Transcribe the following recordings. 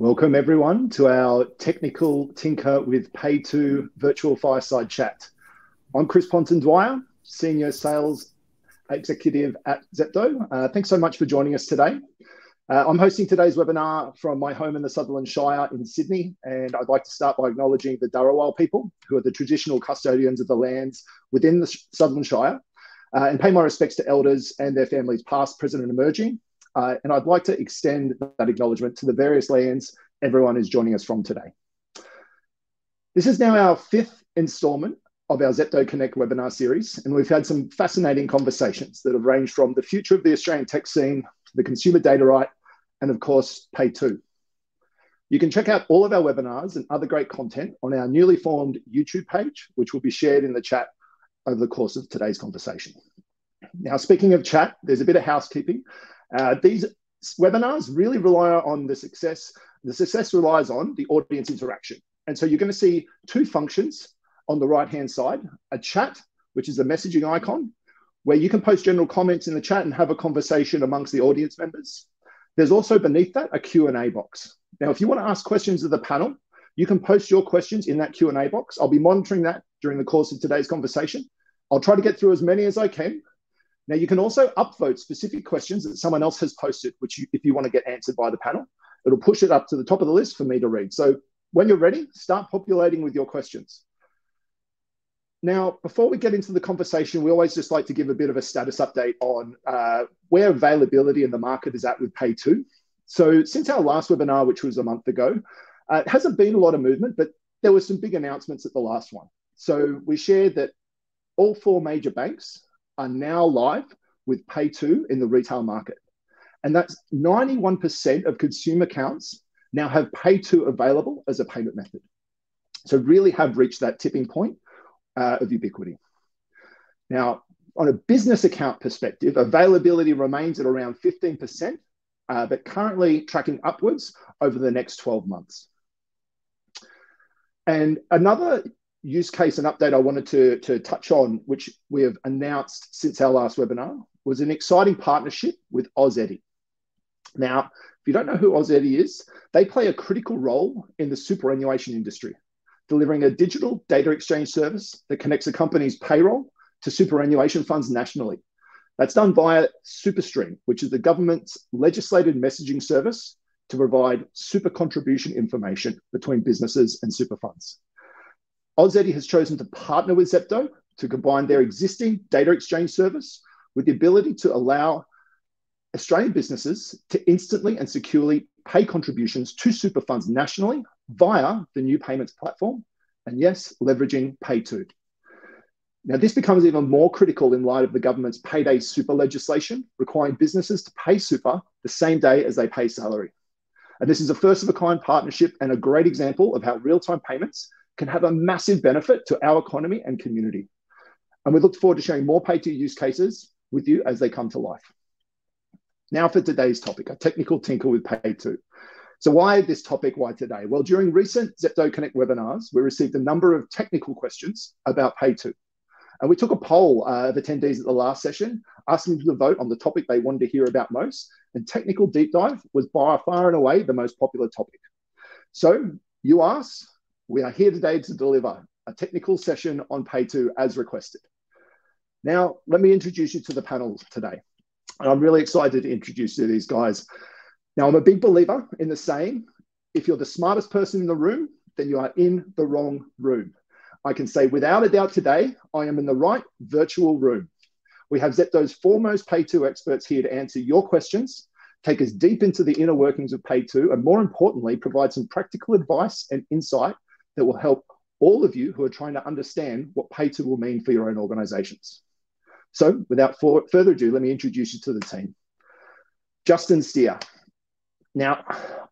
Welcome everyone to our Technical Tinker with PayTo virtual fireside chat. I'm Chris Ponton Dwyer, Senior Sales Executive at Zepto. Uh, thanks so much for joining us today. Uh, I'm hosting today's webinar from my home in the Sutherland Shire in Sydney, and I'd like to start by acknowledging the Dharawal people, who are the traditional custodians of the lands within the Sutherland Shire, uh, and pay my respects to elders and their families past, present, and emerging. Uh, and I'd like to extend that acknowledgement to the various lands everyone is joining us from today. This is now our fifth installment of our Zepto Connect webinar series, and we've had some fascinating conversations that have ranged from the future of the Australian tech scene the consumer data right, and of course, PayTo. You can check out all of our webinars and other great content on our newly formed YouTube page, which will be shared in the chat over the course of today's conversation. Now, speaking of chat, there's a bit of housekeeping. Uh, these webinars really rely on the success. The success relies on the audience interaction. And so you're going to see two functions on the right-hand side, a chat, which is a messaging icon, where you can post general comments in the chat and have a conversation amongst the audience members. There's also beneath that a Q&A box. Now, if you want to ask questions of the panel, you can post your questions in that Q&A box. I'll be monitoring that during the course of today's conversation. I'll try to get through as many as I can, now you can also upvote specific questions that someone else has posted, which you, if you want to get answered by the panel, it'll push it up to the top of the list for me to read. So when you're ready, start populating with your questions. Now, before we get into the conversation, we always just like to give a bit of a status update on uh, where availability in the market is at with PayTo. So since our last webinar, which was a month ago, uh, it hasn't been a lot of movement, but there were some big announcements at the last one. So we shared that all four major banks are now live with PayTo in the retail market. And that's 91% of consumer accounts now have PayTo available as a payment method. So really have reached that tipping point uh, of ubiquity. Now, on a business account perspective, availability remains at around 15%, uh, but currently tracking upwards over the next 12 months. And another use case and update I wanted to, to touch on, which we have announced since our last webinar, was an exciting partnership with Ozedi. Now, if you don't know who Ozedi is, they play a critical role in the superannuation industry, delivering a digital data exchange service that connects a company's payroll to superannuation funds nationally. That's done via SuperStream, which is the government's legislated messaging service to provide super contribution information between businesses and super funds. Ozedi has chosen to partner with Zepto to combine their existing data exchange service with the ability to allow Australian businesses to instantly and securely pay contributions to super funds nationally via the new payments platform, and yes, leveraging PayTo. Now, this becomes even more critical in light of the government's payday super legislation, requiring businesses to pay super the same day as they pay salary. And this is a first of a kind partnership and a great example of how real time payments can have a massive benefit to our economy and community. And we look forward to sharing more PayTo use cases with you as they come to life. Now for today's topic, a technical tinker with PayTo. So why this topic, why today? Well, during recent Zepto Connect webinars, we received a number of technical questions about PayTo. And we took a poll uh, of attendees at the last session, asking them to vote on the topic they wanted to hear about most. And technical deep dive was by far and away the most popular topic. So you asked, we are here today to deliver a technical session on PayTo as requested. Now, let me introduce you to the panel today. And I'm really excited to introduce you to these guys. Now, I'm a big believer in the saying, if you're the smartest person in the room, then you are in the wrong room. I can say without a doubt today, I am in the right virtual room. We have Zepto's foremost PayTo experts here to answer your questions take us deep into the inner workings of PayTo, and more importantly, provide some practical advice and insight that will help all of you who are trying to understand what PayTo will mean for your own organizations. So without for, further ado, let me introduce you to the team. Justin Steer. Now,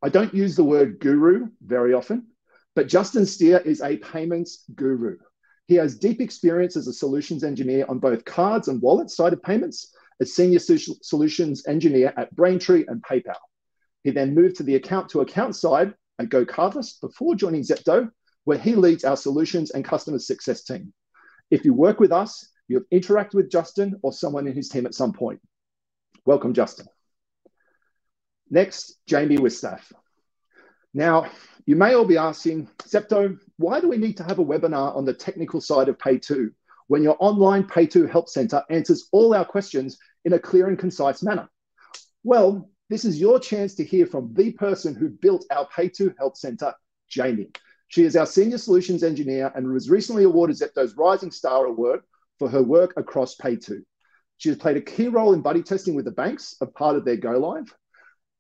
I don't use the word guru very often, but Justin Steer is a payments guru. He has deep experience as a solutions engineer on both cards and wallet side of payments, as senior solutions engineer at Braintree and PayPal. He then moved to the account to account side at GoCardless before joining Zepto, where he leads our solutions and customer success team. If you work with us, you'll interact with Justin or someone in his team at some point. Welcome, Justin. Next, Jaimie Wistaff. Now, you may all be asking, Zepto, why do we need to have a webinar on the technical side of PayTo when your online PayTo Help Center answers all our questions in a clear and concise manner? Well, this is your chance to hear from the person who built our PayTo Help Center, Jaimie. She is our Senior Solutions Engineer and was recently awarded Zepto's Rising Star Award for her work across PayTo. She has played a key role in buddy testing with the banks, a part of their go live,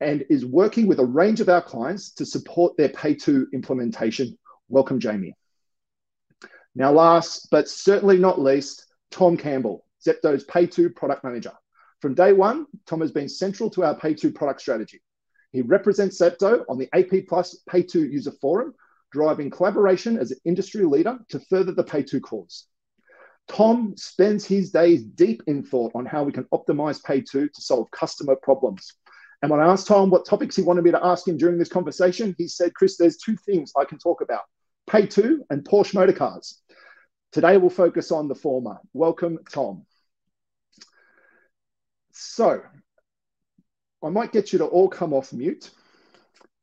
and is working with a range of our clients to support their PayTo implementation. Welcome, Jaimie. Now, last but certainly not least, Tom Campbell, Zepto's PayTo product manager. From day one, Tom has been central to our PayTo product strategy. He represents Zepto on the AP Plus PayTo user forum, driving collaboration as an industry leader to further the PayTo cause. Tom spends his days deep in thought on how we can optimize PayTo to solve customer problems. And when I asked Tom what topics he wanted me to ask him during this conversation, he said, Chris, there's two things I can talk about PayTo and Porsche motor cars. Today we'll focus on the former. Welcome, Tom. So I might get you to all come off mute.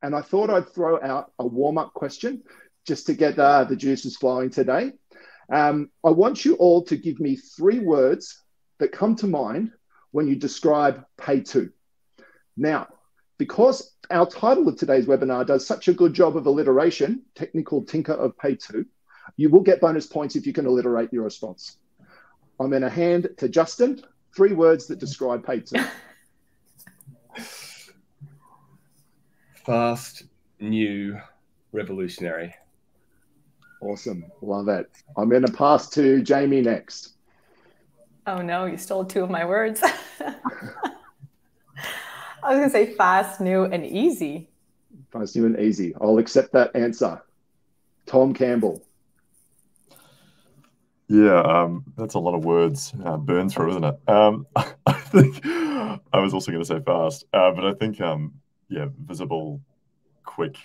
And I thought I'd throw out a warm up question just to get uh, the juices flowing today. Um, I want you all to give me three words that come to mind when you describe PayTo. Now, because our title of today's webinar does such a good job of alliteration, Technical Tinker of PayTo, you will get bonus points if you can alliterate your response. I'm going to hand to Justin three words that describe PayTo. Fast, new, revolutionary. Awesome. Love it. I'm going to pass to Jaimie next. Oh no, you stole two of my words. I was going to say fast, new, and easy. Fast, new, and easy. I'll accept that answer. Tom Campbell. Yeah, um, that's a lot of words uh, burn through, isn't it? Um, I think I was also going to say fast, uh, but I think um, yeah, visible, quick,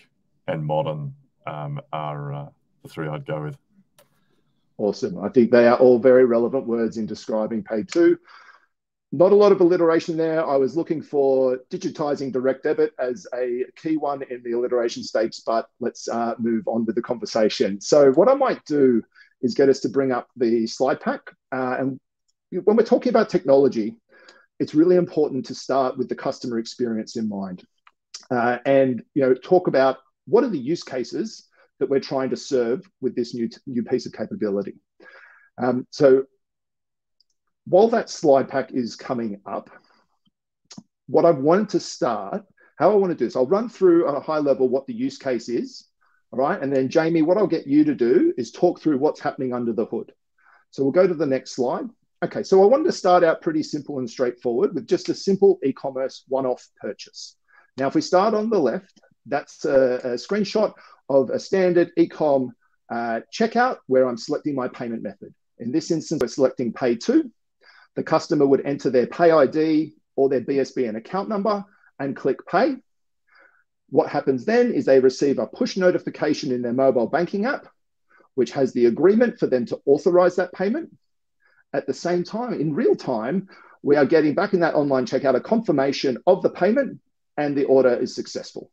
and modern um, are uh, the three I'd go with. Awesome. I think they are all very relevant words in describing PayTo. Not a lot of alliteration there. I was looking for digitizing direct debit as a key one in the alliteration stakes, but let's uh, move on with the conversation. So, what I might do is get us to bring up the slide pack. Uh, and when we're talking about technology, it's really important to start with the customer experience in mind, uh, and you know talk about what are the use cases that we're trying to serve with this new, new piece of capability. Um, so while that slide pack is coming up, what I wanted to start, how I want to do this, I'll run through at a high level what the use case is, all right? And then Jaimie, what I'll get you to do is talk through what's happening under the hood. So we'll go to the next slide. Okay, so I wanted to start out pretty simple and straightforward with just a simple e-commerce one-off purchase. Now, if we start on the left, that's a, a screenshot of a standard ecom uh, checkout where I'm selecting my payment method. In this instance, we're selecting PayTo. The customer would enter their Pay ID or their BSBN account number and click Pay. What happens then is they receive a push notification in their mobile banking app, which has the agreement for them to authorize that payment. At the same time, in real time, we are getting back in that online checkout a confirmation of the payment and the order is successful.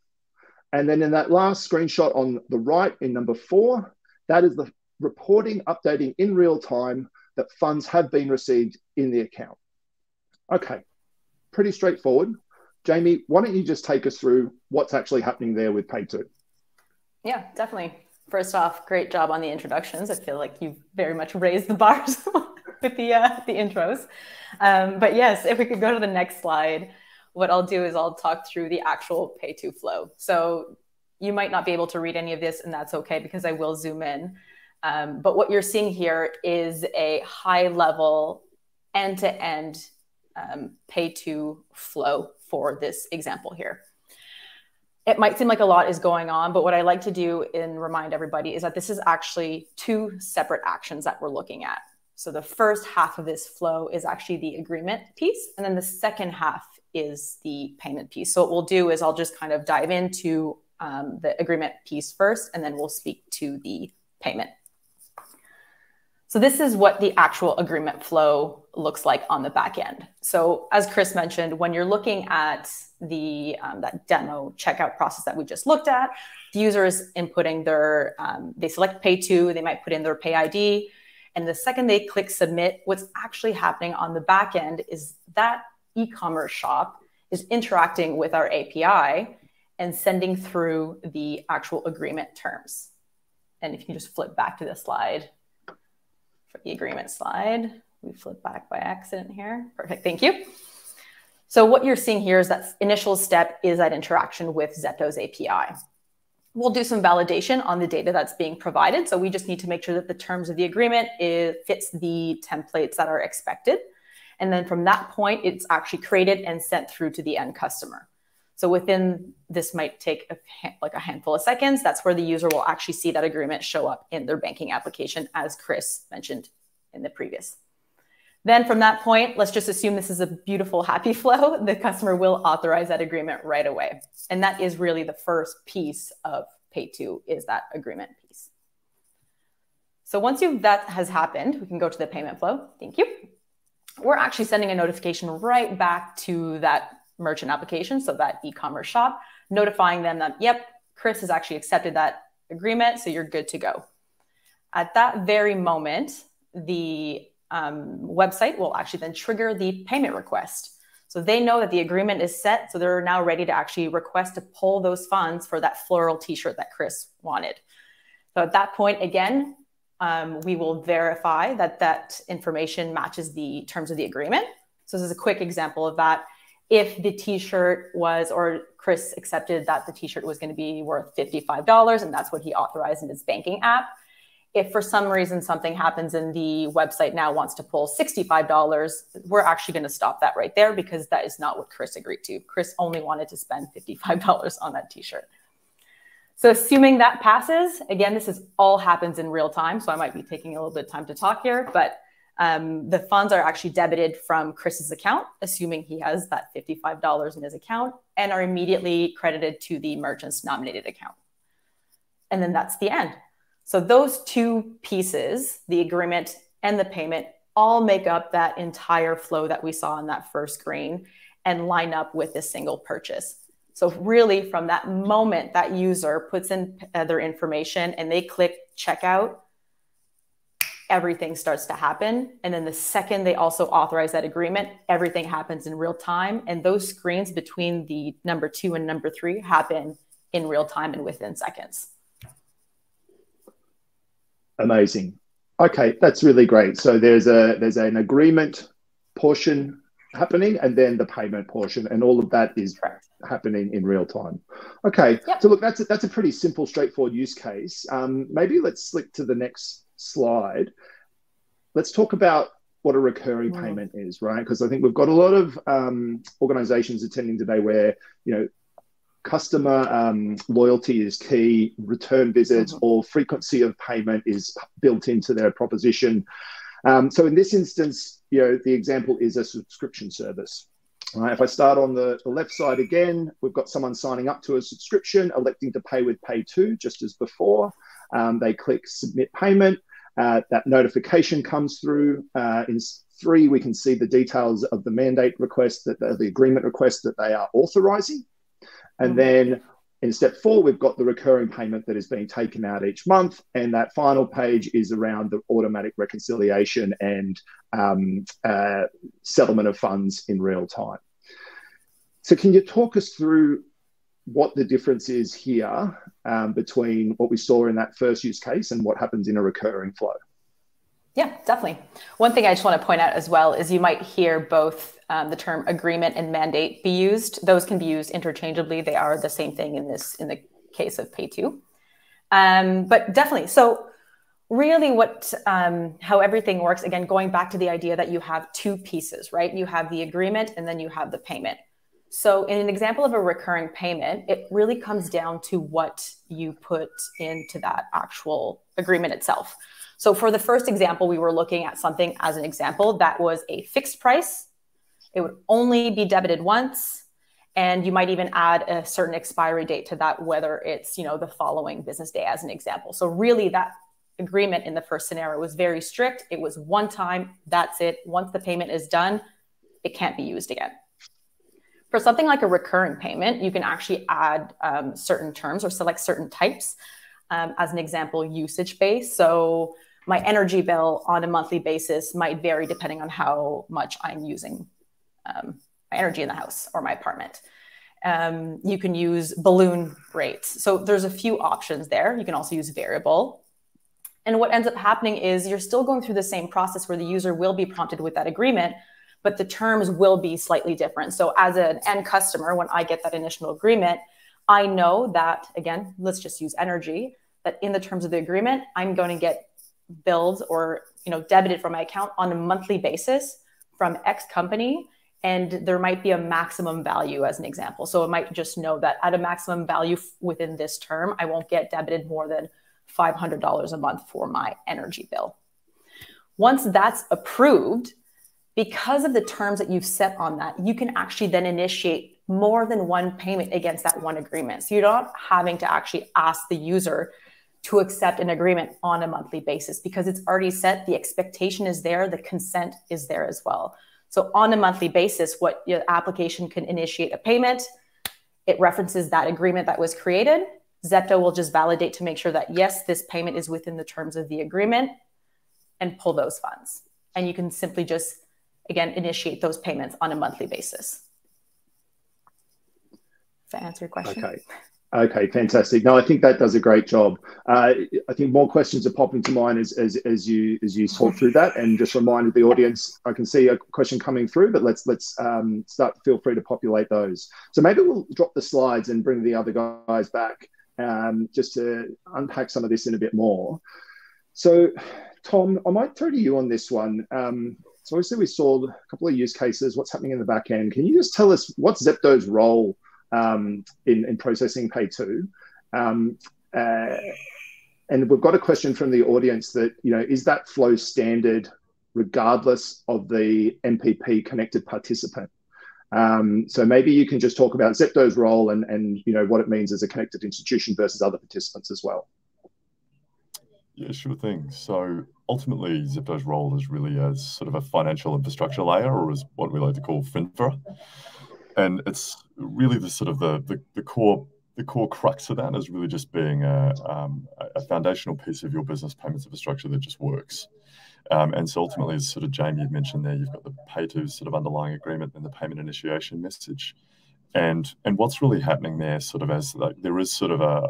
And then in that last screenshot on the right in number four, that is the reporting updating in real time that funds have been received in the account. Okay, pretty straightforward. Jaimie, why don't you just take us through what's actually happening there with PayTo? Yeah, definitely. First off, great job on the introductions. I feel like you've very much raised the bars with the uh, the intros. Um, but yes, if we could go to the next slide what I'll do is I'll talk through the actual PayTo flow. So you might not be able to read any of this, and that's okay because I will zoom in. Um, but what you're seeing here is a high level end to end PayTo flow for this example here. It might seem like a lot is going on, but what I like to do and remind everybody is that this is actually two separate actions that we're looking at. So the first half of this flow is actually the agreement piece, and then the second half is the payment piece. So what we'll do is I'll just kind of dive into um, the agreement piece first, and then we'll speak to the payment. So this is what the actual agreement flow looks like on the back end. So as Chris mentioned, when you're looking at the um, that demo checkout process that we just looked at, the user is inputting their, um, they select PayTo, they might put in their pay ID. And the second they click submit, what's actually happening on the back end is that e-commerce shop is interacting with our API and sending through the actual agreement terms. And if you can just flip back to the slide, for the agreement slide, we flip back by accident here. Perfect, thank you. So what you're seeing here is that initial step is that interaction with Zepto's API. We'll do some validation on the data that's being provided. So we just need to make sure that the terms of the agreement fits the templates that are expected. And then from that point, it's actually created and sent through to the end customer. So within this might take a, like a handful of seconds. That's where the user will actually see that agreement show up in their banking application, as Chris mentioned in the previous. Then from that point, let's just assume this is a beautiful happy flow. The customer will authorize that agreement right away. And that is really the first piece of PayTo is that agreement piece. So once you that has happened, we can go to the payment flow. Thank you. We're actually sending a notification right back to that merchant application, so that e-commerce shop, notifying them that, yep, Chris has actually accepted that agreement, so you're good to go. At that very moment, the um, website will actually then trigger the payment request. So they know that the agreement is set, so they're now ready to actually request to pull those funds for that floral T-shirt that Chris wanted. So at that point, again, um, we will verify that that information matches the terms of the agreement. So this is a quick example of that. If the t-shirt was or chris accepted that the t-shirt was going to be worth $55 and that's what he authorized in his banking app. If for some reason something happens and the website now wants to pull $65 we're actually going to stop that right there because that is not what chris agreed to. Chris only wanted to spend $55 on that t-shirt so assuming that passes again this is all happens in real time so i might be taking a little bit of time to talk here but um, the funds are actually debited from Chris's account, assuming he has that $55 in his account, and are immediately credited to the merchant's nominated account. And then that's the end. So those two pieces, the agreement and the payment, all make up that entire flow that we saw in that first screen and line up with this single purchase. So really from that moment that user puts in their information and they click checkout, everything starts to happen. And then the second they also authorize that agreement, everything happens in real time. And those screens between the number two and number three happen in real time and within seconds. Amazing. Okay, that's really great. So there's a there's an agreement portion happening and then the payment portion and all of that is Correct. Happening in real time okay yep. so look that's a, that's a pretty simple straightforward use case um, maybe let's flick to the next slide, let's talk about what a recurring wow. payment is, right? Because I think we've got a lot of um, organizations attending today where, you know, customer um, loyalty is key, return visits mm-hmm. or frequency of payment is built into their proposition. Um, so in this instance, you know, the example is a subscription service. Right, if I start on the, the left side again, we've got someone signing up to a subscription, electing to pay with PayTo, just as before. Um, they click submit payment. Uh, that notification comes through. Uh, in three, we can see the details of the mandate request, that the, the agreement request that they are authorizing. And mm-hmm. then in step four, we've got the recurring payment that is being taken out each month. And that final page is around the automatic reconciliation and um, uh, settlement of funds in real time. So, can you talk us through what the difference is here um, between what we saw in that first use case and what happens in a recurring flow. Yeah, definitely. One thing I just want to point out as well is you might hear both um, the term agreement and mandate be used. Those can be used interchangeably. They are the same thing in this in the case of PayTo. Um, but definitely, so really what um, how everything works again going back to the idea that you have two pieces right you have the agreement and then you have the payment so, in an example of a recurring payment, it really comes down to what you put into that actual agreement itself. So, for the first example, we were looking at something as an example that was a fixed price. It would only be debited once, and you might even add a certain expiry date to that, whether it's you know the following business day as an example. So, really, that agreement in the first scenario was very strict. It was one time, that's it. Once the payment is done, it can't be used again. For something like a recurring payment, you can actually add um, certain terms or select certain types. Um, as an example, usage based. So my energy bill on a monthly basis might vary depending on how much I'm using um, my energy in the house or my apartment. Um, you can use balloon rates. So there's a few options there. You can also use variable. And what ends up happening is you're still going through the same process where the user will be prompted with that agreement, but the terms will be slightly different. So as an end customer, when I get that initial agreement, I know that, again, let's just use energy, that in the terms of the agreement, I'm going to get billed or you know debited from my account on a monthly basis from X company and there might be a maximum value as an example. So it might just know that at a maximum value within this term, I won't get debited more than $500 a month for my energy bill. Once that's approved, because of the terms that you've set on that, you can actually then initiate more than one payment against that one agreement. So you're not having to actually ask the user to accept an agreement on a monthly basis because it's already set. The expectation is there, the consent is there as well. So on a monthly basis, what your application can initiate a payment. It references that agreement that was created. Zepto will just validate to make sure that yes, this payment is within the terms of the agreement and pull those funds. And you can simply just, again, initiate those payments on a monthly basis. Does that answer your question? Okay. Okay, fantastic. No, I think that does a great job. Uh, I think more questions are popping to mind as, as, as you as you talk through that, and just reminded the audience. I can see a question coming through, but let's let's um, start. Feel free to populate those. So maybe we'll drop the slides and bring the other guys back um, just to unpack some of this in a bit more. So, Tom, I might throw to you on this one. Um, so obviously we saw a couple of use cases. What's happening in the back end? Can you just tell us what's Zepto's role? Um, in, in processing PayTo. Um, uh, and we've got a question from the audience that, you know, is that flow standard regardless of the NPP connected participant? Um, so maybe you can just talk about Zepto's role and, and you know what it means as a connected institution versus other participants as well. Yeah, sure thing. So ultimately, Zepto's role is really as sort of a financial infrastructure layer, or as what we like to call FINFRA and it's really the sort of the, the, the core the core crux of that is really just being a, um, a, foundational piece of your business payments infrastructure that just works. Um, and so ultimately, as sort of Jaimie had mentioned there, you've got the pay to sort of underlying agreement and the payment initiation message. And and what's really happening there, sort of as like, there is sort of a,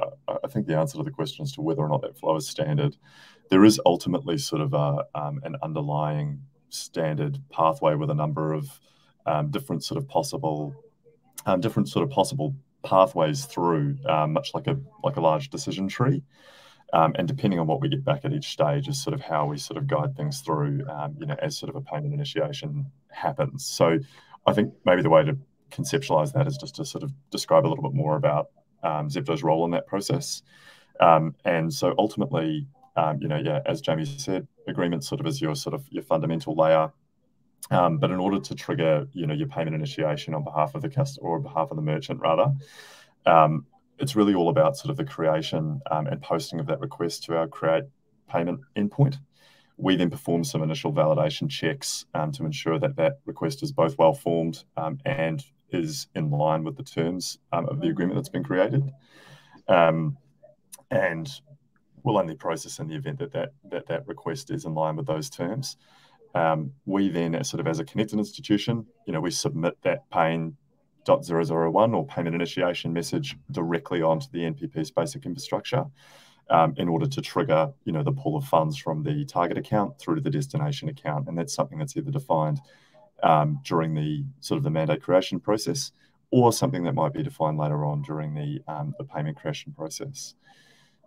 I think the answer to the question as to whether or not that flow is standard, there is ultimately sort of a, um, an underlying standard pathway with a number of um, different sort of possible um, different sort of possible pathways through, um, much like a like a large decision tree. Um, and depending on what we get back at each stage is sort of how we sort of guide things through, um, you know, as sort of a payment initiation happens. So I think maybe the way to conceptualize that is just to sort of describe a little bit more about um, role in that process. Um, and so ultimately, um, you know, yeah, as Jaimie said, agreement sort of is your sort of your fundamental layer um, but in order to trigger, you know, your payment initiation on behalf of the customer or on behalf of the merchant, rather, um, it's really all about sort of the creation um, and posting of that request to our create payment endpoint. We then perform some initial validation checks um, to ensure that that request is both well formed um, and is in line with the terms um, of the agreement that's been created. and we'll only process in the event that that, that that request is in line with those terms. Um, we then, sort of as a connected institution, you know, we submit that pain .001 or payment initiation message directly onto the NPP's basic infrastructure um, in order to trigger, you know, the pull of funds from the target account through to the destination account, and that's something that's either defined um, during the sort of the mandate creation process or something that might be defined later on during the um, the payment creation process.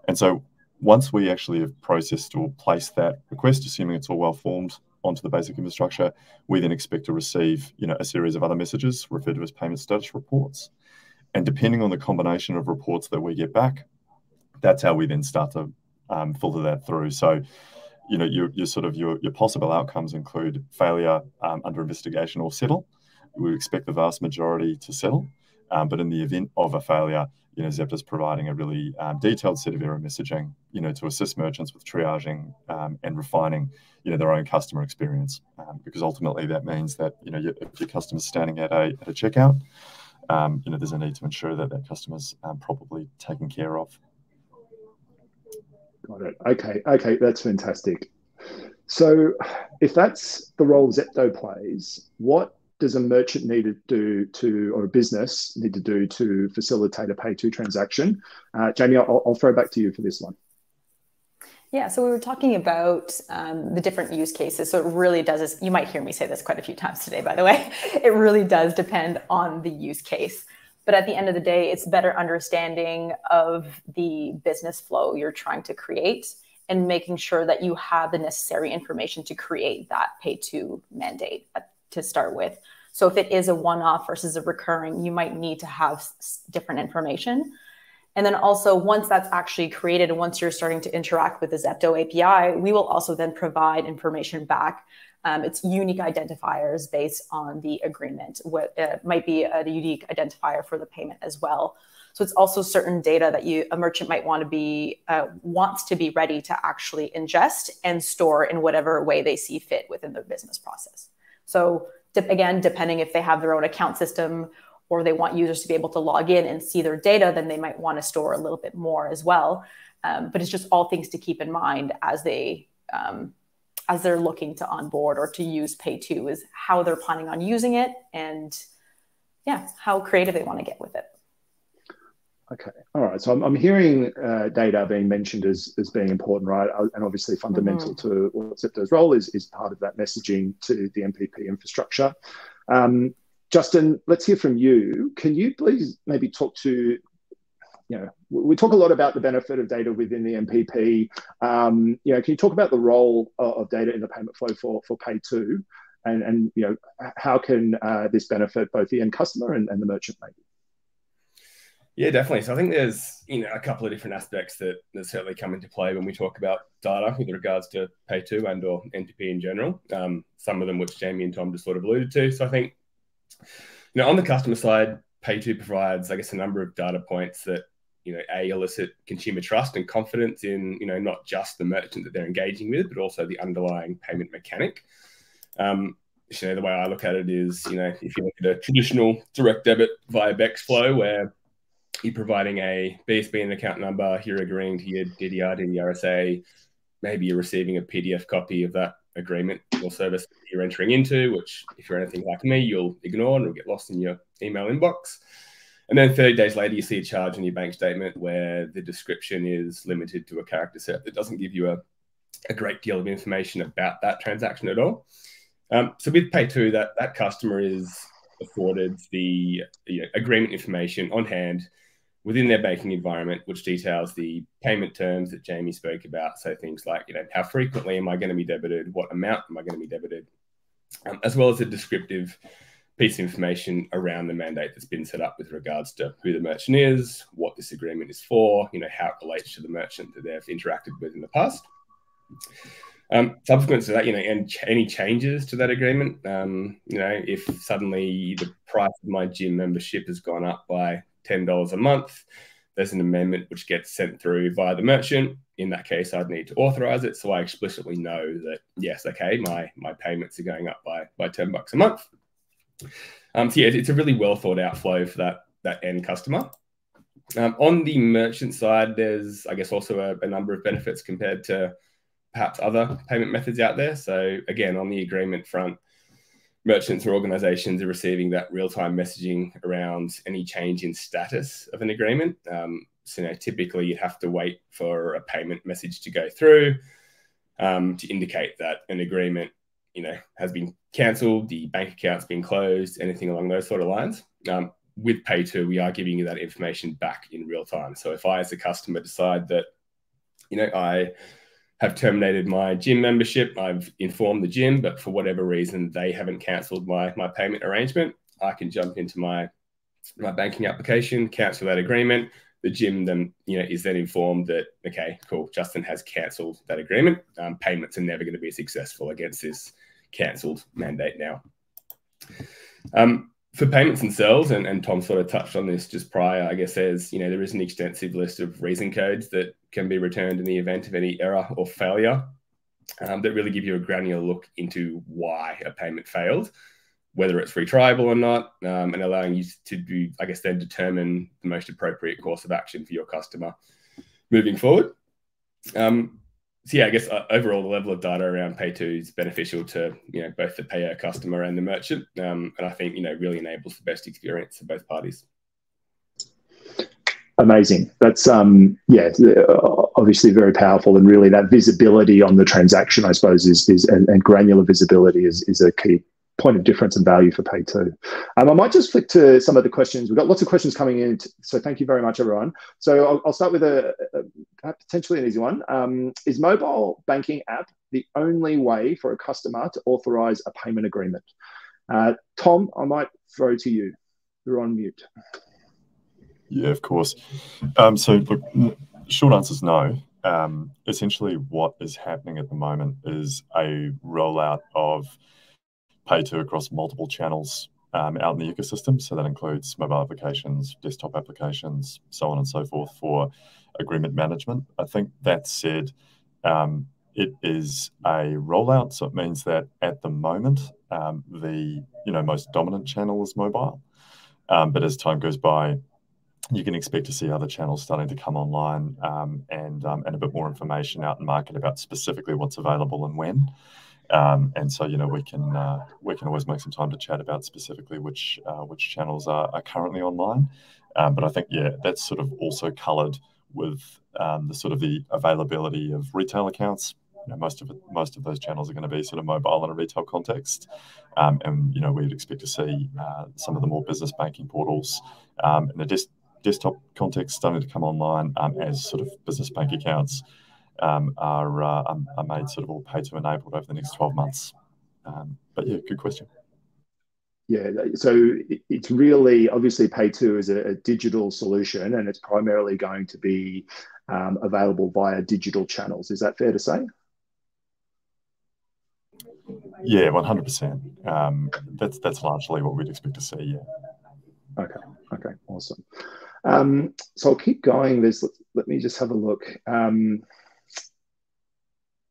And so once we actually have processed or placed that request, assuming it's all well formed, onto the basic infrastructure, we then expect to receive you know, a series of other messages referred to as payment status reports. And depending on the combination of reports that we get back, that's how we then start to um, filter that through. So, you know, your, your sort of your, your possible outcomes include failure um, under investigation or settle. We expect the vast majority to settle, um, but in the event of a failure, you know, Zepto's providing a really um, detailed set of error messaging, you know, to assist merchants with triaging um, and refining, you know, their own customer experience. Um, because ultimately that means that, you know, if your customer's standing at a, at a checkout, um, you know, there's a need to ensure that that customer's um, properly taken care of. Got it. Okay. Okay. That's fantastic. So if that's the role Zepto plays, what does a merchant need to do to, or a business need to do to facilitate a PayTo transaction? Uh, Jaimie, I'll, I'll, throw back to you for this one. Yeah, so we were talking about um, the different use cases. So it really does, you might hear me say this quite a few times today, by the way, it really does depend on the use case. But at the end of the day, it's better understanding of the business flow you're trying to create and making sure that you have the necessary information to create that PayTo mandate to start with. So if it is a one-off versus a recurring, you might need to have different information. And then also once that's actually created and once you're starting to interact with the Zepto API, we will also then provide information back. Um, it's unique identifiers based on the agreement. What uh, might be a unique identifier for the payment as well. So it's also certain data that you a merchant might want to be uh, wants to be ready to actually ingest and store in whatever way they see fit within their business process. So again, depending if they have their own account system or they want users to be able to log in and see their data, then they might want to store a little bit more as well. Um, but it's just all things to keep in mind as they um, as they're looking to onboard or to use PayTo is how they're planning on using it and yeah, how creative they want to get with it. Okay, all right. So I'm, I'm hearing uh, data being mentioned as, as being important, right? Uh, and obviously fundamental mm-hmm. to what Zepto's role is, is part of that messaging to the NPP infrastructure. Um, Justin, let's hear from you. Can you please maybe talk to, you know, we talk a lot about the benefit of data within the NPP. Um, you know, can you talk about the role of data in the payment flow for, for PayTo? And, and, you know, how can uh, this benefit both the end customer and, and the merchant maybe? Yeah, definitely. So I think there's you know a couple of different aspects that, that certainly come into play when we talk about data with regards to PayTo and or NPP in general. Um, some of them which Jaimie and Tom just sort of alluded to. So I think you know on the customer side, PayTo provides I guess a number of data points that you know a elicit consumer trust and confidence in you know not just the merchant that they're engaging with, but also the underlying payment mechanic. Um, you know the way I look at it is you know if you look at a traditional direct debit via BECS flow where you're providing a BSB and account number, you're agreeing to your DDR, DDRSA, maybe you're receiving a PDF copy of that agreement or service you're entering into, which if you're anything like me, you'll ignore and it'll get lost in your email inbox. And then 30 days later, you see a charge in your bank statement where the description is limited to a character set that doesn't give you a, a great deal of information about that transaction at all. Um, so with PayTo, that, that customer is afforded the you know, agreement information on hand within their banking environment, which details the payment terms that Jaimie spoke about. So things like, you know, how frequently am I going to be debited? What amount am I going to be debited? Um, as well as a descriptive piece of information around the mandate that's been set up with regards to who the merchant is, what this agreement is for, you know, how it relates to the merchant that they've interacted with in the past. Um, subsequent to that, you know, and any changes to that agreement, um, you know, if suddenly the price of my gym membership has gone up by $10 a month, there's an amendment which gets sent through via the merchant. In that case, I'd need to authorize it. So I explicitly know that, yes, okay, my, my payments are going up by, by 10 bucks a month. Um, so yeah, it's a really well thought out flow for that, that end customer. Um, on the merchant side, there's, I guess, also a, a number of benefits compared to perhaps other payment methods out there. So again, on the agreement front, merchants or organizations are receiving that real-time messaging around any change in status of an agreement. Um, so you know, typically you'd have to wait for a payment message to go through um, to indicate that an agreement, you know, has been cancelled, the bank account's been closed, anything along those sort of lines. Um, with PayTo, we are giving you that information back in real time. So if I, as a customer, decide that, you know, I have terminated my gym membership. I've informed the gym, but for whatever reason, they haven't cancelled my my payment arrangement. I can jump into my my banking application, cancel that agreement. The gym then you know is then informed that okay, cool, Justin has cancelled that agreement. Um, payments are never going to be successful against this cancelled mandate now. Um, for payments themselves, and, and Tom sort of touched on this just prior, I guess as you know, there is an extensive list of reason codes that can be returned in the event of any error or failure um, that really give you a granular look into why a payment failed, whether it's retriable or not, um, and allowing you to be, I guess, then determine the most appropriate course of action for your customer moving forward. Um, so yeah, I guess uh, overall the level of data around PayTo is beneficial to you know both the payer customer and the merchant, um, and I think you know really enables the best experience for both parties. Amazing. That's um yeah, obviously very powerful, and really that visibility on the transaction, I suppose, is is and, and granular visibility is is a key point of difference and value for PayTo. Um, I might just flick to some of the questions. We've got lots of questions coming in, so thank you very much, everyone. So I'll, I'll start with a, a, potentially an easy one. Um, is mobile banking app the only way for a customer to authorize a payment agreement? Uh, Tom, I might throw to you. You're on mute. Yeah, of course. Um, so, look, short answer is no. Um, essentially, what is happening at the moment is a rollout of PayTo across multiple channels um, out in the ecosystem. So that includes mobile applications, desktop applications, so on and so forth for agreement management. I think that said, um, it is a rollout, so it means that at the moment um, the you know most dominant channel is mobile, um, but as time goes by, you can expect to see other channels starting to come online um, and um, and a bit more information out in market about specifically what's available and when. Um, and so, you know, we can uh, we can always make some time to chat about specifically which uh, which channels are, are currently online. Um, but I think, yeah, that's sort of also coloured with um, the sort of the availability of retail accounts. You know, most of it, most of those channels are going to be sort of mobile in a retail context, um, and you know, we'd expect to see uh, some of the more business banking portals um, in the des- desktop context starting to come online um, as sort of business bank accounts are, uh, are made sort of all PayTo enabled over the next 12 months. Um, but yeah, good question. Yeah, so it's really obviously PayTo is a, a digital solution and it's primarily going to be um, available via digital channels. Is that fair to say? Yeah, one hundred percent. Um, that's that's largely what we'd expect to see. Yeah. Okay. Okay. Awesome. Um, so I'll keep going. Let me just have a look.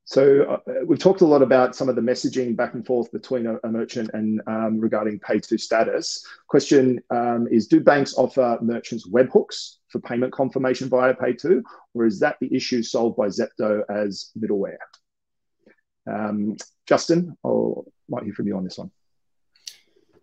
So uh, we've talked a lot about some of the messaging back and forth between a, a merchant and um, regarding PayTo status. Question um, is, do banks offer merchants webhooks for payment confirmation via PayTo, or is that the issue solved by Zepto as middleware? Um, Justin, I might hear from you on this one.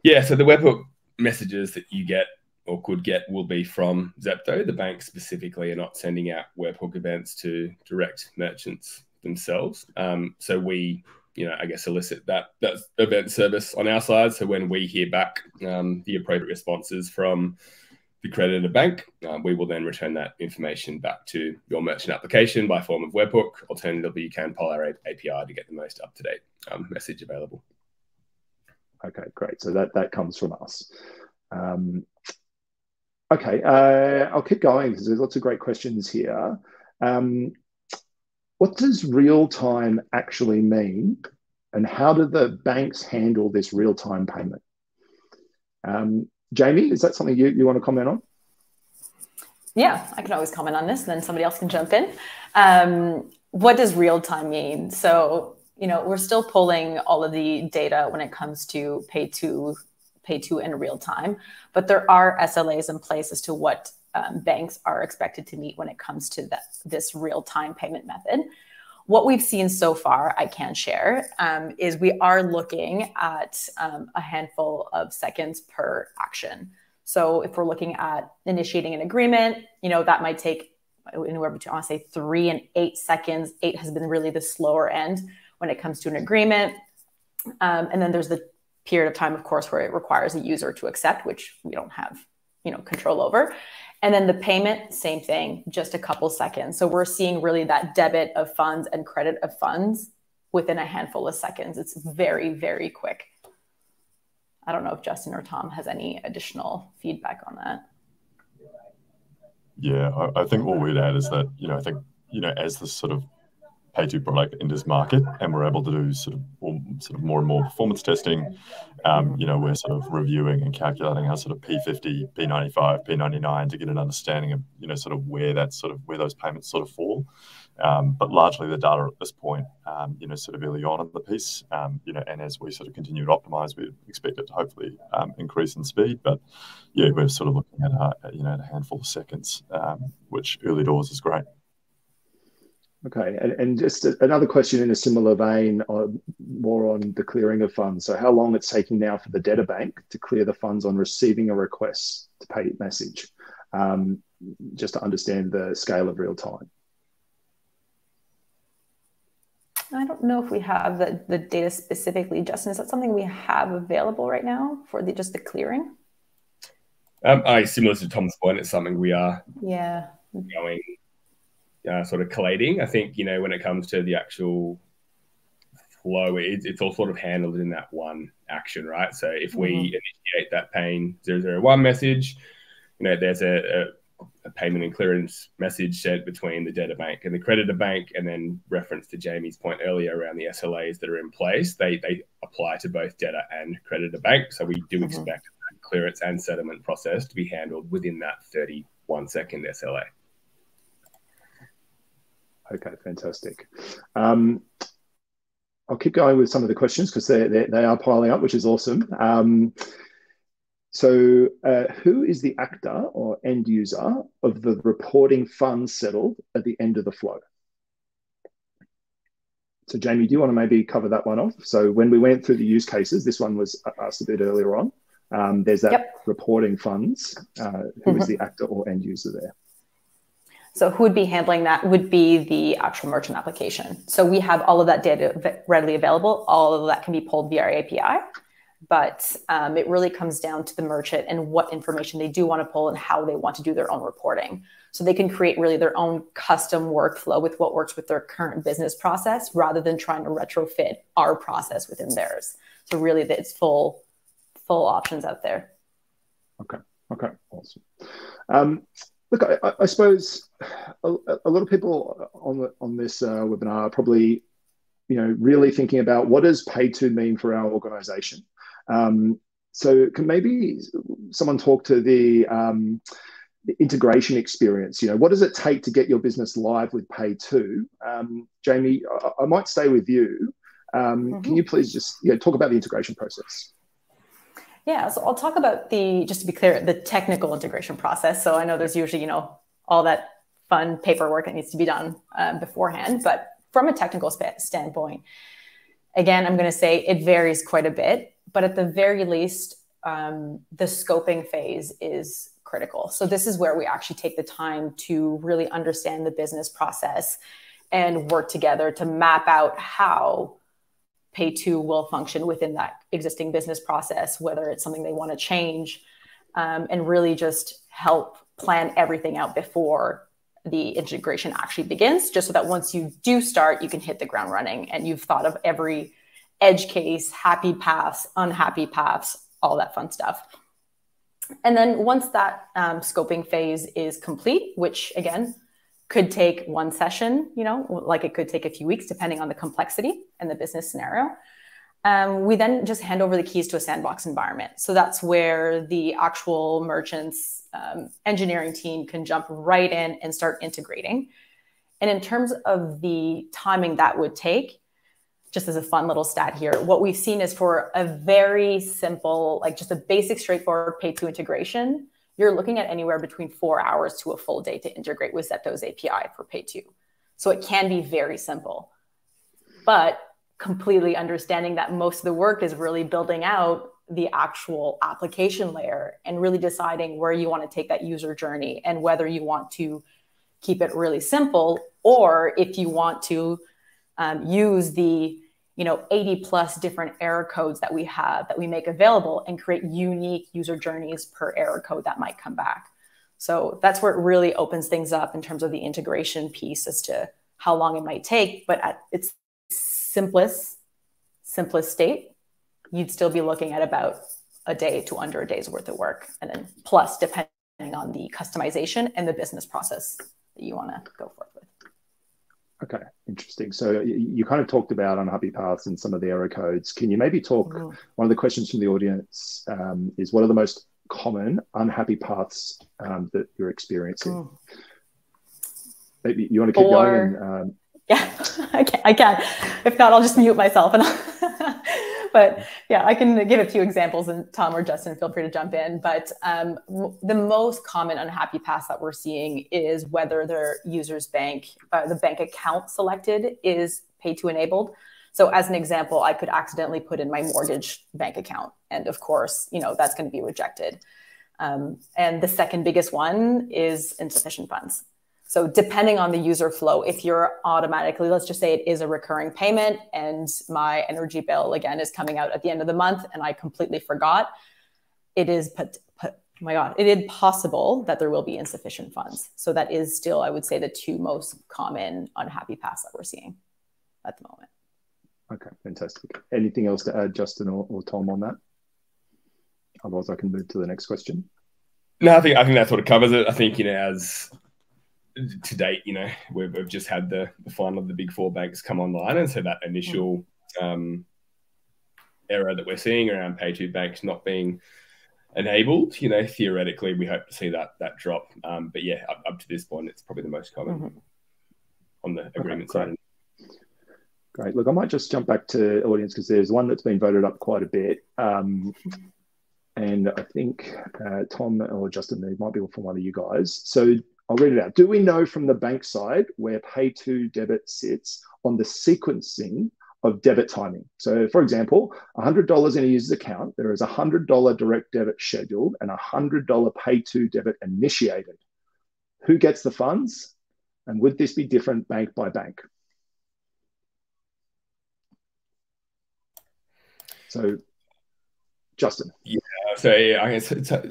Yeah, so the webhook messages that you get or could get will be from Zepto. The banks specifically are not sending out webhook events to direct merchants themselves. Um, so we, you know, I guess elicit that that event service on our side. So when we hear back um, the appropriate responses from the creditor bank, uh, we will then return that information back to your merchant application by form of webhook. Alternatively, you can pull our API to get the most up to date um, message available. Okay, great. So that that comes from us. Um, okay, uh, I'll keep going because there's lots of great questions here. Um, what does real time actually mean? And how do the banks handle this real time payment? Um, Jaimie, is that something you, you want to comment on? Yeah, I can always comment on this, and then somebody else can jump in. Um, what does real time mean? So, you know, we're still pulling all of the data when it comes to PayTo pay to in real time, but there are SLAs in place as to what um, banks are expected to meet when it comes to that, this real time payment method. What we've seen so far, I can share, um, is we are looking at um, a handful of seconds per action. So if we're looking at initiating an agreement, you know, that might take anywhere between, I want to say three and eight seconds. Eight has been really the slower end when it comes to an agreement. Um, and then there's the period of time, of course, where it requires a user to accept, which we don't have, you know, control over. And then the payment, same thing, just a couple seconds. So we're seeing really that debit of funds and credit of funds within a handful of seconds. It's very, very quick. I don't know if Justin or Tom has any additional feedback on that. Yeah, I, I think all we'd add is that, you know, I think, you know, as this sort of PayTo product in this market, and we're able to do sort of sort of more and more performance testing. Um, you know, we're sort of reviewing and calculating our sort of P50, P95, P99 to get an understanding of you know sort of where that sort of where those payments sort of fall. Um, but largely the data at this point, um, you know, sort of early on in the piece, um, you know, and as we sort of continue to optimize, we expect it to hopefully um, increase in speed. But yeah, we're sort of looking at a, you know a handful of seconds, um, which early doors is great. Okay, and, and just another question in a similar vein, uh, more on the clearing of funds. So, how long it's taking now for the debtor bank to clear the funds on receiving a request to pay message, um, just to understand the scale of real time. I don't know if we have the, the data specifically. Justin, is that something we have available right now for the just the clearing? Um, I similar to Tom's point, it's something we are yeah going uh, sort of collating. I think you know when it comes to the actual flow, it, it's all sort of handled in that one action, right? So if mm-hmm. we initiate that pain 001 message, you know, there's a, a a payment and clearance message sent between the debtor bank and the creditor bank, and then reference to Jaimie's point earlier around the SLAs that are in place. They they apply to both debtor and creditor bank. So we do mm-hmm. expect clearance and settlement process to be handled within that 31 second SLA. Okay, fantastic. Um, I'll keep going with some of the questions because they, they, they, are piling up, which is awesome. Um, so, uh, who is the actor or end user of the reporting funds settled at the end of the flow? So, Jaimie, do you want to maybe cover that one off? So, when we went through the use cases, this one was asked a bit earlier on. Um, there's that yep. reporting funds. Uh, who mm-hmm. is the actor or end user there? So who would be handling that would be the actual merchant application. So we have all of that data readily available. All of that can be pulled via our API but um, it really comes down to the merchant and what information they do want to pull and how they want to do their own reporting. So they can create really their own custom workflow with what works with their current business process rather than trying to retrofit our process within theirs. So really, it's full full options out there. Okay. Okay. Awesome. Um, look, I, I suppose a, a, lot of people on the, on this uh, webinar are probably, you know, really thinking about what does PayTo mean for our organization. Um, so can maybe someone talk to the, um, the, integration experience? You know, what does it take to get your business live with PayTo? Um, Jaimie, I, I, might stay with you. Um, mm-hmm. Can you please just you know, talk about the integration process? Yeah, so I'll talk about the just to be clear, the technical integration process. So I know there's usually you know all that fun paperwork that needs to be done uh, beforehand, but from a technical sp- standpoint, again, I'm going to say it varies quite a bit but at the very least, um, the scoping phase is critical. So this is where we actually take the time to really understand the business process and work together to map out how PayTo will function within that existing business process, whether it's something they want to change, um, and really just help plan everything out before the integration actually begins, just so that once you do start, you can hit the ground running and you've thought of every edge case, happy paths, unhappy paths, all that fun stuff. And then once that um, scoping phase is complete, which again could take one session, you know, like it could take a few weeks depending on the complexity and the business scenario. Um, we then just hand over the keys to a sandbox environment. So that's where the actual merchants um, engineering team can jump right in and start integrating. And in terms of the timing that would take, just as a fun little stat here, what we've seen is for a very simple, like just a basic, straightforward PayTo integration, you're looking at anywhere between four hours to a full day to integrate with Zepto's API for PayTo. So it can be very simple. But completely understanding that most of the work is really building out the actual application layer and really deciding where you want to take that user journey and whether you want to keep it really simple or if you want to um, use the you know 80 plus different error codes that we have that we make available and create unique user journeys per error code that might come back. So that's where it really opens things up in terms of the integration piece as to how long it might take but at its simplest simplest state you'd still be looking at about a day to under a day's worth of work and then plus depending on the customization and the business process that you want to go with Okay, interesting. So you kind of talked about unhappy paths and some of the error codes. Can you maybe talk? One of the questions from the audience um, is what are the most common unhappy paths um, that you're experiencing? Maybe you want to keep or, going. And, um, yeah, I can, I can. If not, I'll just mute myself and. but yeah, I can give a few examples, and Tom or Justin, feel free to jump in. But um, the most common unhappy pass that we're seeing is whether their user's bank, uh, the bank account selected, is PayTo enabled. So, as an example, I could accidentally put in my mortgage bank account, and of course, you know that's going to be rejected. Um, and the second biggest one is insufficient funds. So depending on the user flow, if you're automatically, let's just say it is a recurring payment and my energy bill again is coming out at the end of the month and I completely forgot, it is put, put oh my God, it is possible that there will be insufficient funds. So that is still, I would say, the two most common unhappy paths that we're seeing at the moment. Okay, fantastic. Anything else to add, Justin or, or Tom, on that? Otherwise, I can move to the next question. No, I think I think that sort of covers it. I think you know, as to date, you know, we've, we've just had the, the final of the big four banks come online. And so that initial um, error that we're seeing around PayTo banks not being enabled, you know, theoretically, we hope to see that that drop. Um, but yeah, up, up, to this point, it's probably the most common mm-hmm. on the agreement okay, side. Great. Look, I might just jump back to audience because there's one that's been voted up quite a bit. Um, and I think uh, Tom or Justin, there might be from one of you guys. So I'll read it out. Do we know from the bank side where PayTo debit sits on the sequencing of debit timing? So, for example, $100 in a user's account, there is a $100 direct debit scheduled and a $100 PayTo debit initiated. Who gets the funds? And would this be different bank by bank? So, Justin. Yeah, so I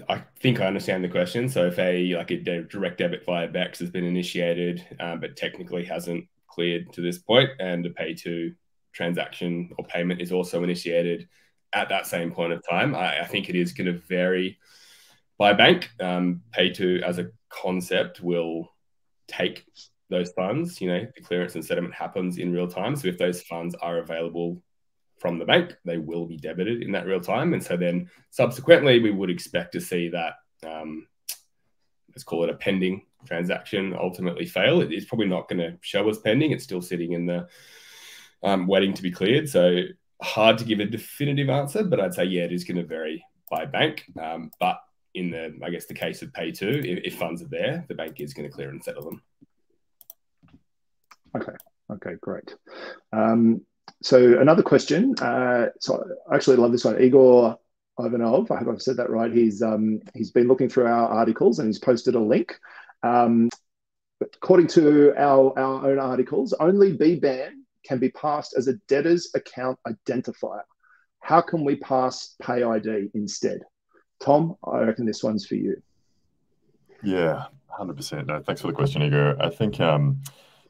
I think I understand the question. So if a like a direct debit via BECS has been initiated, um, but technically hasn't cleared to this point, and a PayTo transaction or payment is also initiated at that same point of time, I, I think it is going to vary by bank. Um, PayTo as a concept will take those funds. You know, the clearance and settlement happens in real time. So if those funds are available from the bank, they will be debited in that real time. And so then subsequently, we would expect to see that, um, let's call it a pending transaction, ultimately fail. It is probably not going to show as pending. It's still sitting in the um, waiting to be cleared. So hard to give a definitive answer, but I'd say, yeah, it is going to vary by bank. Um, but in the, I guess, the case of PayTo, if, if funds are there, the bank is going to clear and settle them. Okay. Okay, great. Um, so another question. Uh, so I actually love this one. Igor Ivanov. I hope I've said that right. He's um, he's been looking through our articles and he's posted a link. Um, according to our, our own articles, only BBAN can be passed as a debtor's account identifier. How can we pass PayID instead? Tom, I reckon this one's for you. Yeah, 100%. No, thanks for the question, Igor. I think um,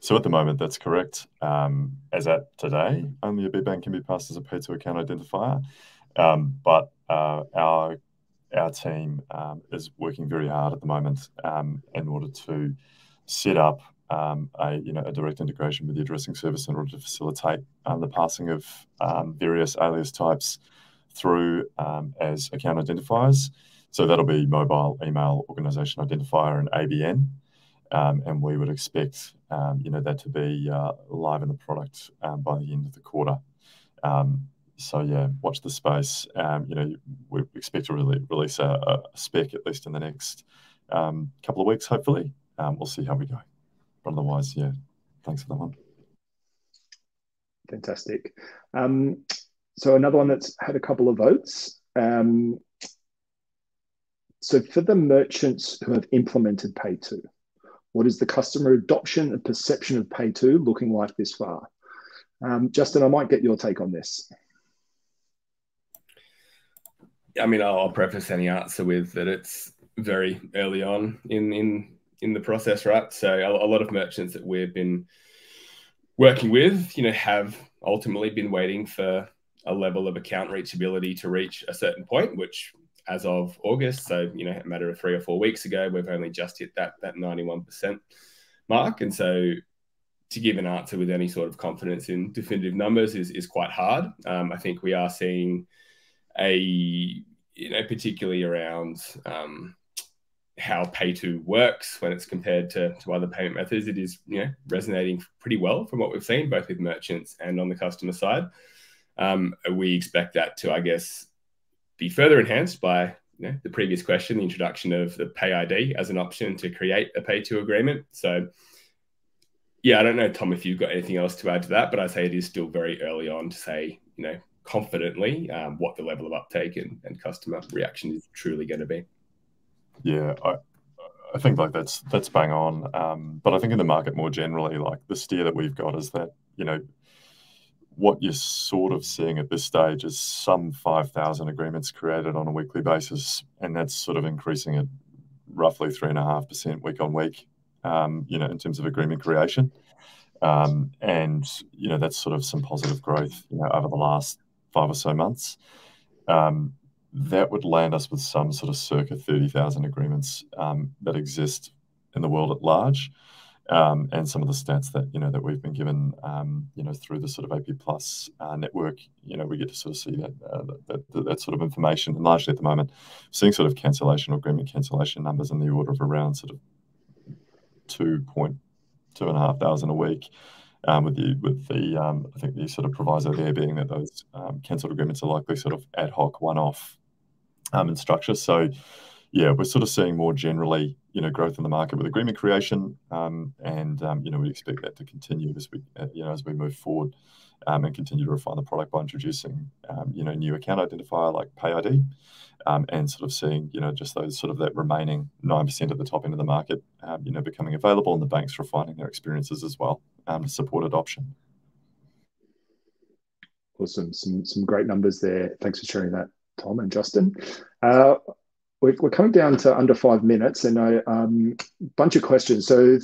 so at the moment, that's correct. Um, as at today, only a BBAN can be passed as a PayTo account identifier. Um, but uh, our our team um, is working very hard at the moment um, in order to set up um, a you know a direct integration with the addressing service in order to facilitate um, the passing of various alias types through as account identifiers. So that'll be mobile, email, organization identifier, and ABN. Um, and we would expect um, you know that to be uh, live in the product um, by the end of the quarter. So yeah, watch the space. You know, we expect to release a, spec at least in the next couple of weeks. Hopefully, we'll see how we go. But otherwise, yeah, thanks for that one. Fantastic. so another one that's had a couple of votes. so for the merchants who have implemented PayTo, what is the customer adoption and perception of PayTo looking like this far? Um, Justin, I might get your take on this. I mean, I'll preface any answer with that it's very early on in in in the process, right? So a, a lot of merchants that we've been working with, you know, have ultimately been waiting for a level of account reachability to reach a certain point, which as of August. So, you know, a matter of three or four weeks ago, we've only just hit that that 91% mark. And so to give an answer with any sort of confidence in definitive numbers is, is quite hard. Um, I think we are seeing a, you know, particularly around um, how PayTo works when it's compared to, to other payment methods, it is, you know, resonating pretty well from what we've seen, both with merchants and on the customer side. Um, we expect that to, I guess, be further enhanced by you know, the previous question, the introduction of the PayID as an option to create a PayTo agreement. So yeah, I don't know, Tom, if you've got anything else to add to that, but I'd say it is still very early on to say, you know, confidently um, what the level of uptake and, and customer reaction is truly going to be. Yeah, I, I think like that's that's bang on. Um, but I think in the market more generally, like the steer that we've got is that you know what you're sort of seeing at this stage is some 5,000 agreements created on a weekly basis, and that's sort of increasing at roughly three and a half percent week on week um, you know, in terms of agreement creation. Um, and, you know, that's sort of some positive growth, you know, over the last five or so months. Um, that would land us with some sort of circa 30,000 agreements um, that exist in the world at large. Um, and some of the stats that you know that we've been given, um, you know, through the sort of AP Plus uh, network, you know, we get to sort of see that, uh, that, that, that sort of information. And largely at the moment, seeing sort of cancellation or agreement cancellation numbers in the order of around sort of two point two and a half thousand a week. Um, with the with the um, I think the sort of proviso there being that those um, cancelled agreements are likely sort of ad hoc one off um, in structure. So yeah, we're sort of seeing more generally you know growth in the market with agreement creation, um, and um, you know we expect that to continue as we uh, you know as we move forward. Um, and continue to refine the product by introducing, you know, new account identifier like PayID, and sort of seeing, you know, just those sort of that remaining nine percent at the top end of the market, you know, becoming available, and the banks refining their experiences as well to support adoption. Awesome, some some great numbers there. Thanks for sharing that, Tom and Justin. Uh, we're, coming down to under five minutes and a um, bunch of questions. So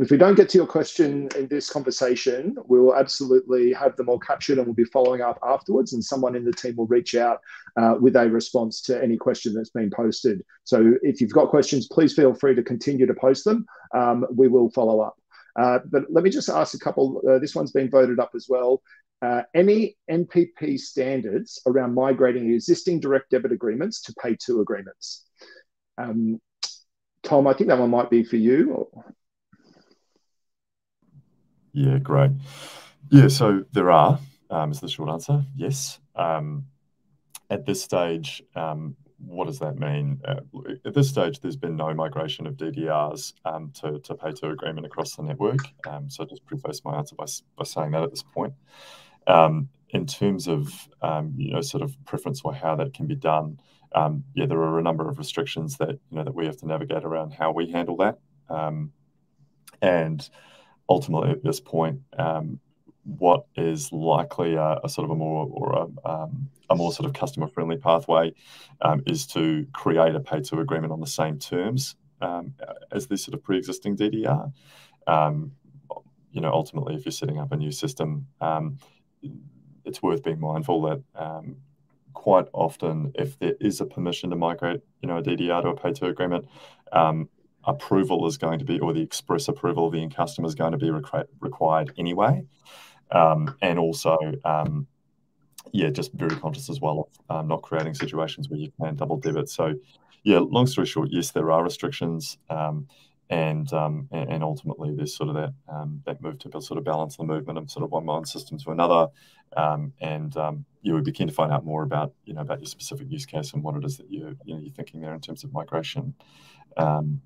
if we don't get to your question in this conversation, we'll absolutely have them all captured and we'll be following up afterwards and someone in the team will reach out uh, with a response to any question that's been posted. So if you've got questions, please feel free to continue to post them. Um, we will follow up. Uh, but let me just ask a couple. Uh, this one's been voted up as well. Uh, any NPP standards around migrating existing direct debit agreements to PayTo agreements? Um, Tom, I think that one might be for you. Yeah, great. Yeah, so there are, um, is the short answer. Yes. Um, at this stage, um, what does that mean? Uh, at this stage, there's been no migration of DDRs um, to, to PayTo agreement across the network. Um, so just preface my answer by, by saying that at this point. Um, in terms of um, you know sort of preference or how that can be done, um, yeah, there are a number of restrictions that you know that we have to navigate around how we handle that, um, and ultimately at this point, um, what is likely a, a, sort of a more or a, um, a more sort of customer friendly pathway is to create a PayTo agreement on the same terms as this sort of pre-existing DDR. you know, ultimately, if you're setting up a new system, it's worth being mindful that um, quite often, if there is a permission to migrate, you know, a DDR to a PayTo agreement, um, approval is going to be, or the express approval of the end customer is going to be required anyway. Um, and also, um, yeah, just very conscious as well of um, not creating situations where you can double debit. So, yeah, long story short, yes, there are restrictions. Um, and um, and ultimately there's sort of that um, that move to sort of balance the movement of sort of one mind system to another, um, and um, you would be keen to find out more about you know about your specific use case and what it is that you you know you're thinking there in terms of migration. Um,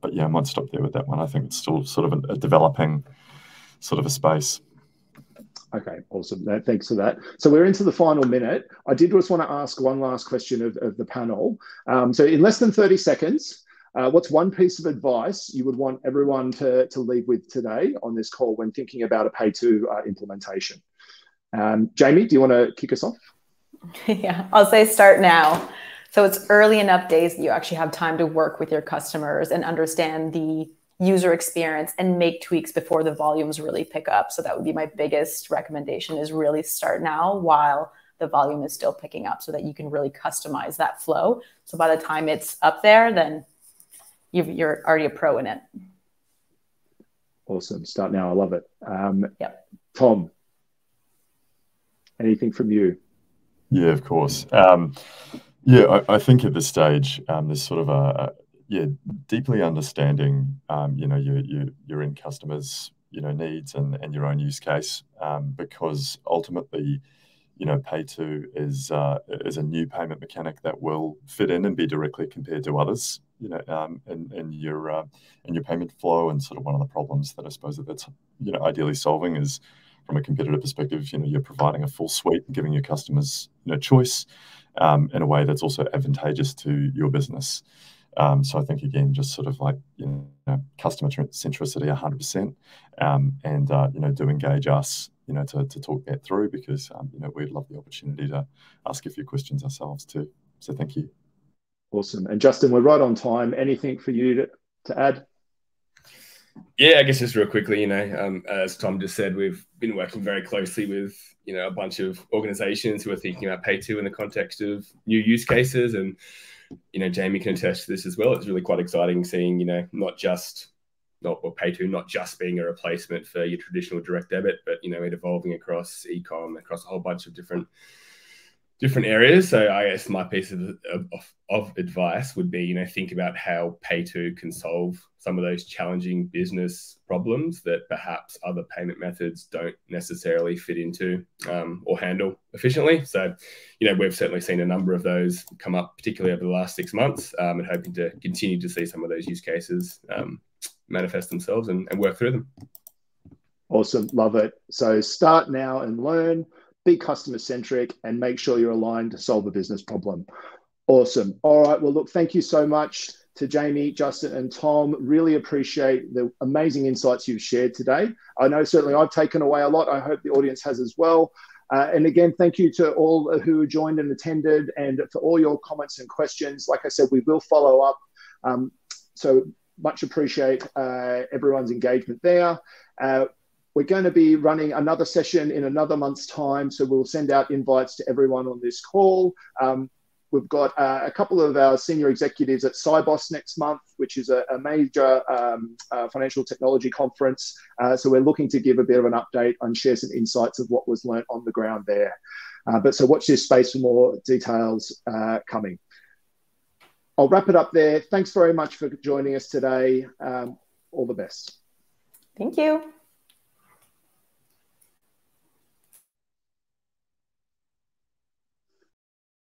but yeah, I might stop there with that one. I think it's still sort of a, a developing sort of a space. Okay, awesome. Thanks for that. So we're into the final minute. I did just want to ask one last question of, of the panel. Um, so in less than 30 seconds, uh, what's one piece of advice you would want everyone to, to leave with today on this call when thinking about a PayTo uh, implementation? Um, Jaimie, do you want to kick us off? yeah, I'll say start now. So it's early enough days that you actually have time to work with your customers and understand the user experience and make tweaks before the volumes really pick up. So that would be my biggest recommendation is really start now while the volume is still picking up so that you can really customize that flow. So by the time it's up there, then you are already a pro in it. Awesome. Start now. I love it. Um, yep. Tom, anything from you? Yeah, of course. Um, yeah, I, I, think at this stage, um, there's sort of a, a yeah, deeply understanding, um, you know, your, your, your end customers, you know, needs and, and your own use case, um, because ultimately, you know, PayTo is uh, is a new payment mechanic that will fit in and be directly compared to others, you know, um, in, in your uh, in your payment flow. And sort of one of the problems that I suppose that that's you know ideally solving is from a competitive perspective, you know, you're providing a full suite and giving your customers you know choice um, in a way that's also advantageous to your business. Um, so I think again, just sort of like you know, customer centricity, hundred percent, um, and uh, you know, do engage us, you know, to, to talk that through because um, you know we'd love the opportunity to ask a few questions ourselves too. So thank you. Awesome. And Justin, we're right on time. Anything for you to, to add? Yeah, I guess just real quickly, you know, um, as Tom just said, we've been working very closely with you know a bunch of organisations who are thinking about PayTo in the context of new use cases and you know, Jaimie can attest to this as well. It's really quite exciting seeing, you know, not just not or PayTo not just being a replacement for your traditional direct debit, but you know, it evolving across ecom, across a whole bunch of different different areas. So I guess my piece of, of, of advice would be, you know, think about how PayTo can solve some of those challenging business problems that perhaps other payment methods don't necessarily fit into um, or handle efficiently. So, you know, we've certainly seen a number of those come up, particularly over the last six months, um, and hoping to continue to see some of those use cases um, manifest themselves and, and work through them. Awesome. Love it. So start now and learn be customer centric, and make sure you're aligned to solve a business problem. Awesome. All right. Well, look, thank you so much to Jaimie, Justin, and Tom. Really appreciate the amazing insights you've shared today. I know certainly I've taken away a lot. I hope the audience has as well. Uh, and again, thank you to all who joined and attended and for all your comments and questions. Like I said, we will follow up. Um, so much appreciate uh, everyone's engagement there. Uh, we're going to be running another session in another month's time, so we'll send out invites to everyone on this call. Um, we've got uh, a couple of our senior executives at Sibos next month, which is a, a major um, uh, financial technology conference. Uh, so we're looking to give a bit of an update and share some insights of what was learnt on the ground there. Uh, but so watch this space for more details uh, coming. I'll wrap it up there. Thanks very much for joining us today. Um, all the best. Thank you.